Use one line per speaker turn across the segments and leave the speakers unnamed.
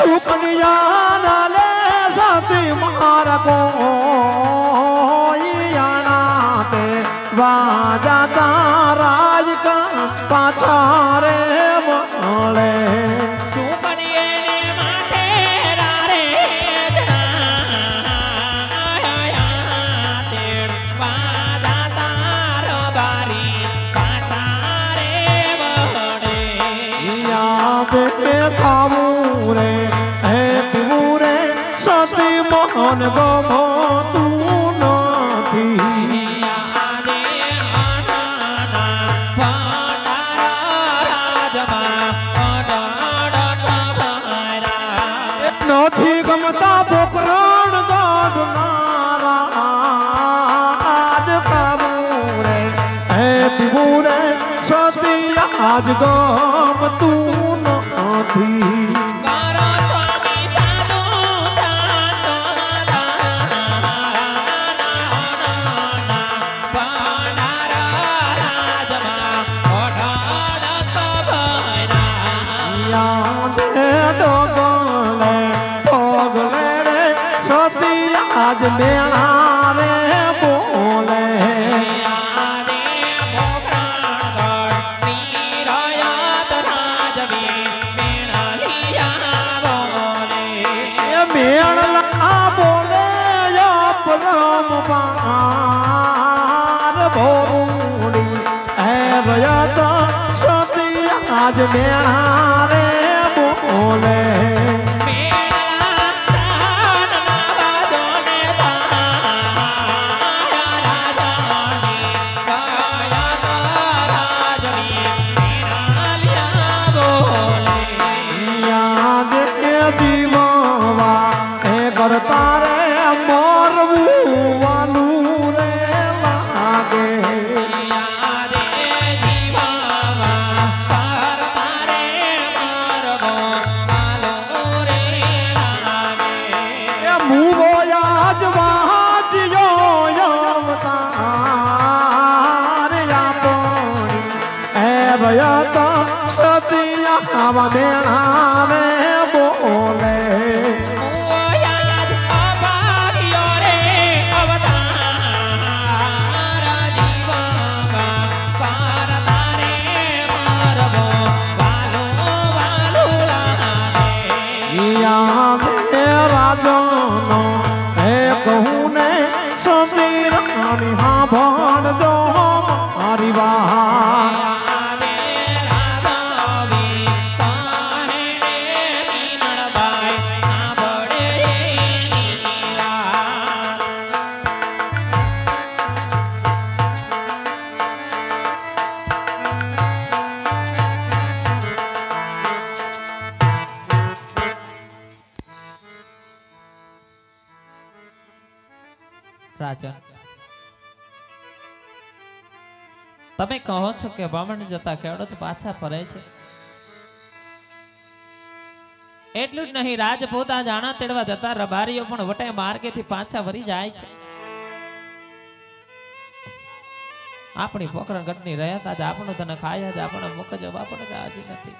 સુકનિયા લે તે વાજા ગમતા પોકરણ આજ ગામ તું નથી યાદે ડોગલે આજ મેણા રે બોલે. એ મેળલા બોલે અપરમ પાર ભોડી હે સતી આજ મેણા કહો
છો કે બામણ જતા ખેડૂત પાછા ફરે છે? એટલું જ નહીં, રાજપૂત જાણા તેડવા જતા રબારીઓ પણ વટે માર્ગેથી પાછા વળી જાય છે. આપણી પોકરણ ઘટની રહ્યા આજ આપણું તને ખાયા જ આપણો મુખ જવા પણ રાજી નથી.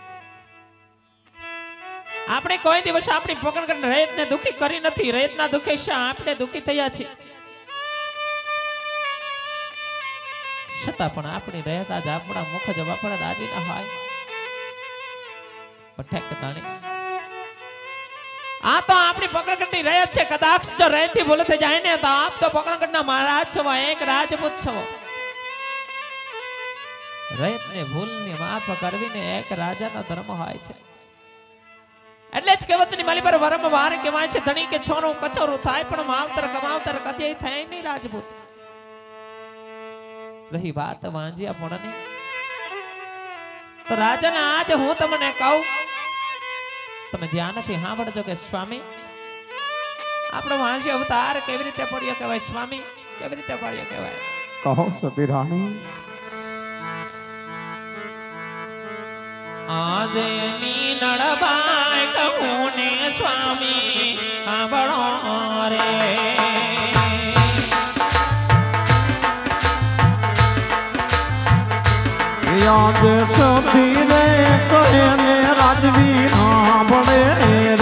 આપણે કોઈ દિવસ આપણી પોકરણ ઘટની રહેતને દુખી કરી નથી, રહેતના દુખે શા આપણે દુખી થયા છીએ? છતાં પણ આપણી રહેતા જ આપણા મુખ જ પણ દાદી ના હોય આ તો આપણી પકડકટની રહે છે કદાચ જો રહેતી ભૂલ થઈ જાય ને, તો આપ તો પકડકટના મહારાજ છો એક રાજપૂત છો. રયતને ભૂલની માફ કરવીને એક રાજાનો ધર્મ હોય છે. એટલે જ કહેવતની માલી પર વરમ વાર કહેવાય છે, ધણી કે છોરું કચોરું થાય, પણ માવતર કમાવતર કદી થાય નહીં રાજપૂત. રહી વાત વાંજ્યા પણ તો રાજાને આજ હું તમને કહું તમે ધ્યાનથી સાંભળજો કે સ્વામી આપણો વાંસી અવતાર કેવી રીતે પડ્યો કહેવાય સ્વામી કેવી રીતે પડ્યો કહેવાય
કહો સતી રાણી
આજે મીનળબાઈ કહું ને સ્વામી સાંભળો રે
યાદ સતી રે કહે ને રાજવી ના રે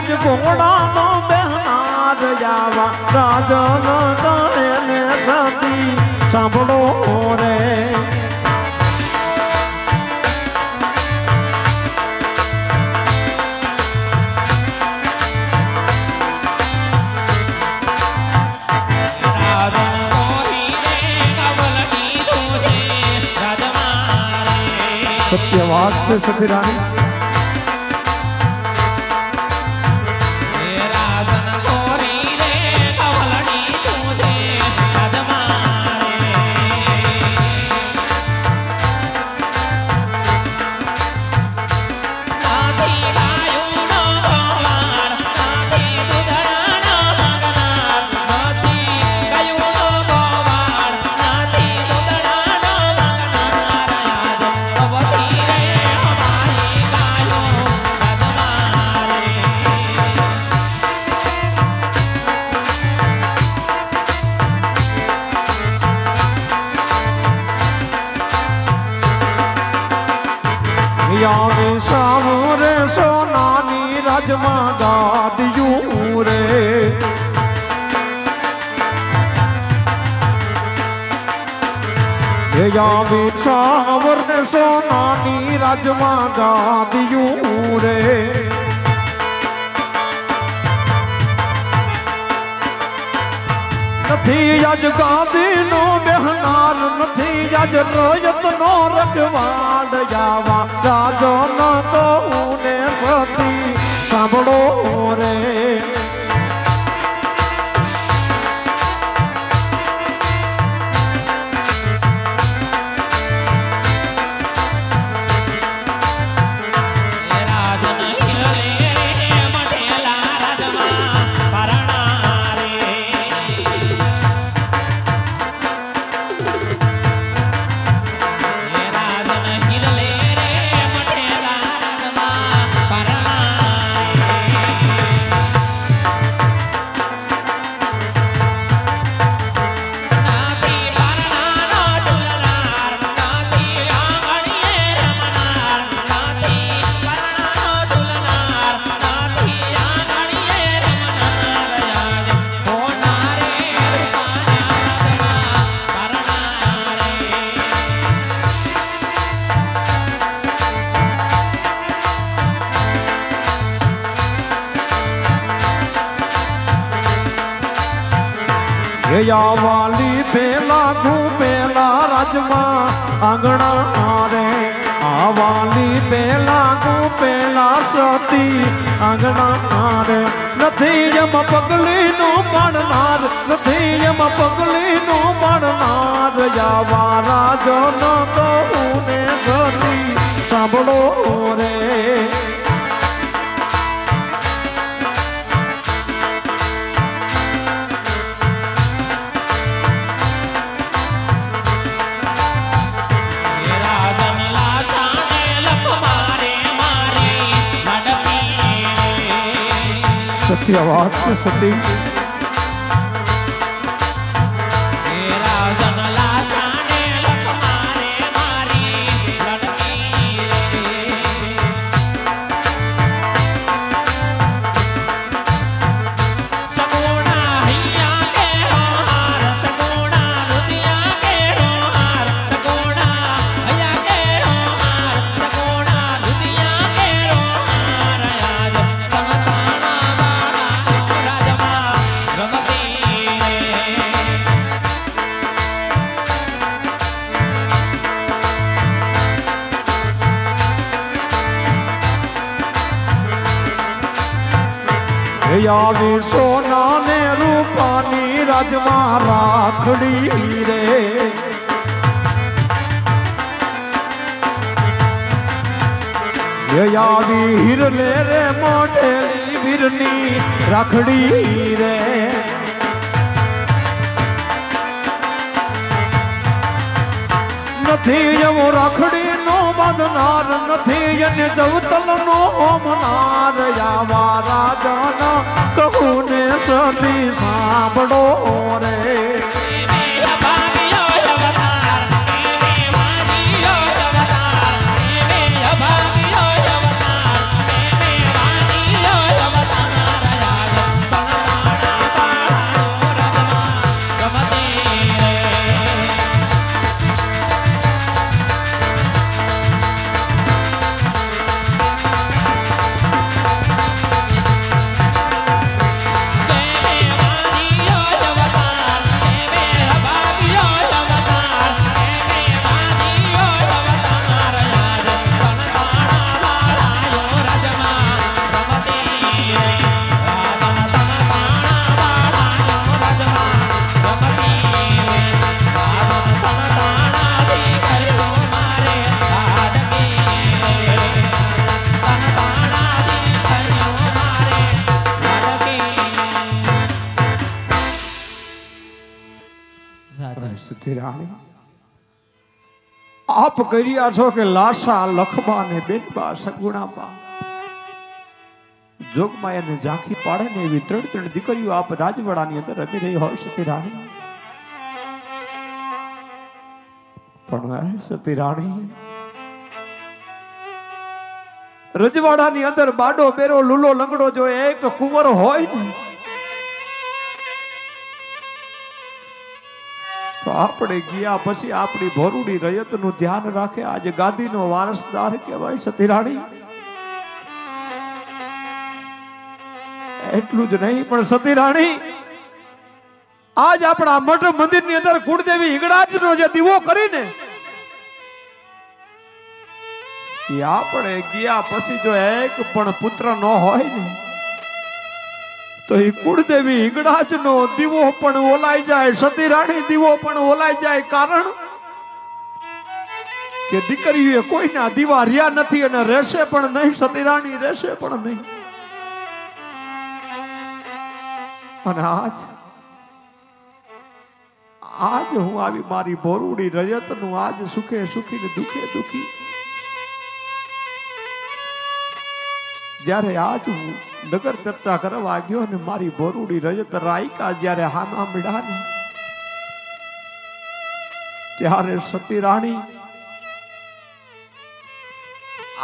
अज घोड़ा तो बहार जावा। राजा गाने सती सबड़ो रे। सत्यवाद से सत्य रानी।
દુનિયાની સામુરે સોનાની રાજમાં દાદિયું રે. યાવી સાવર સોનાની રાજમાં ગાદિયું રે. નથી આજ ગાંધી નો બેહનાર નથી આજ રોયત નો રગવાડ જાવા રાજો ન તો ને સતી સાંભળો રે.
રૂપિયા વાલી પેલા તું પેલા રાજમાં આંગણા રે
આ વાલી પેલા તું પેલા સતી આંગણા રે નથી એમ પગલીનું પાડનાર નથી એમ પગલીનું પાડનાર યાવા રાજો ન કહું ને ઘટી સાંભળો રે.
Yavaşça satayım.
આવી સોના ને રૂપાની રાજમાં રાખડી રે. આવી હિરલે રે મોટેલી વીરની રાખડી રે. નથી એવો રાખડી નો બાંધનાર, નથી એને ચૌતલ નો મનાર આવા આપ કર્યા છો કે લાસા લખબા ને બેનબા સગુણાબા જોગમાં એને ઝાંખી પાડે ને એવી ત્રણ ત્રણ દીકરીઓ આપ રાજવાડાની અંદર રમી રહી હોય સતી રાણી. પણ સતી રાણી, રજવાડાની અંદર બાડો બેરો લૂલો લંગડો જો એક કુંવર હોય ને તો આપણે ગયા પછી આપણી ભોરુડી રયતનું ધ્યાન રાખે. આજે ગાદીનો વારસદાર કહેવાય સતીરાણી. એટલું જ નહીં, પણ સતીરાણી, આજ આપણા મઠ મંદિરની અંદર કુળદેવી હિંગળાજનો જે દીવો કરીને આપણે ગયા પછી જો એક પણ પુત્ર ન હોય ને તો એ કુળદેવી હિંગળાજનો દીવો પણ ઓલાઈ જાય સતી રાણી દીવો પણ ઓલાઈ જાય કારણ કે દીકરીએ કોઈના દીવા રહ્યા નથી અને રહેશે પણ નહીં સતી રાણી રહેશે પણ નહીં. અને આજ આજ હું આવી મારી બોરુડી રજતનું આજ સુખે સુખી ને દુખે દુખી. જ્યારે આજ હું નગર ચર્ચા કરવા ગયો ને મારી બોરુડી રજત રાયકા જયારે હામા મળ્યા ને, ત્યારે સતી રાણી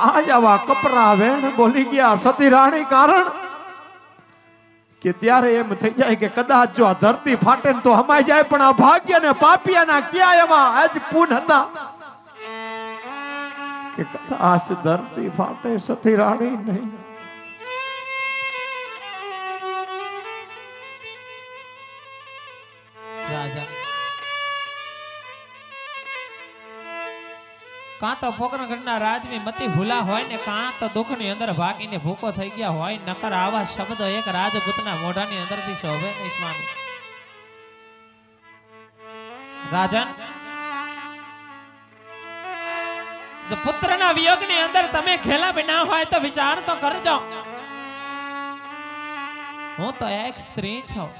આજ આવા કપરા વેણ બોલી ગયા. સતી રાણી કારણ કે ત્યારે એમ થઈ જાય કે કદાચ જો આ ધરતી ફાટે તો હમાઈ જાય, પણ આ ભાગ્ય ને પાપિયાના ક્યાં એવા? આજ પૂન હતા કે કદાચ ધરતી ફાટે સતી રાણી નહીં.
કાં તો પોકરણ ઘટના રાજની મતી ભૂલા હોય ને કાં તો દુઃખની અંદર ભાગીને ભૂકો થઈ ગયા હોય, નકર આવા શબ્દ એક રાજપૂતના મોઢાની અંદરથી શોભે નહીં, સ્વામી. રાજન પુત્રના વિયોગની અંદર તમે ખેલા ના હોય તો વિચાર તો કરજો. હું તો એક સ્ત્રી છું.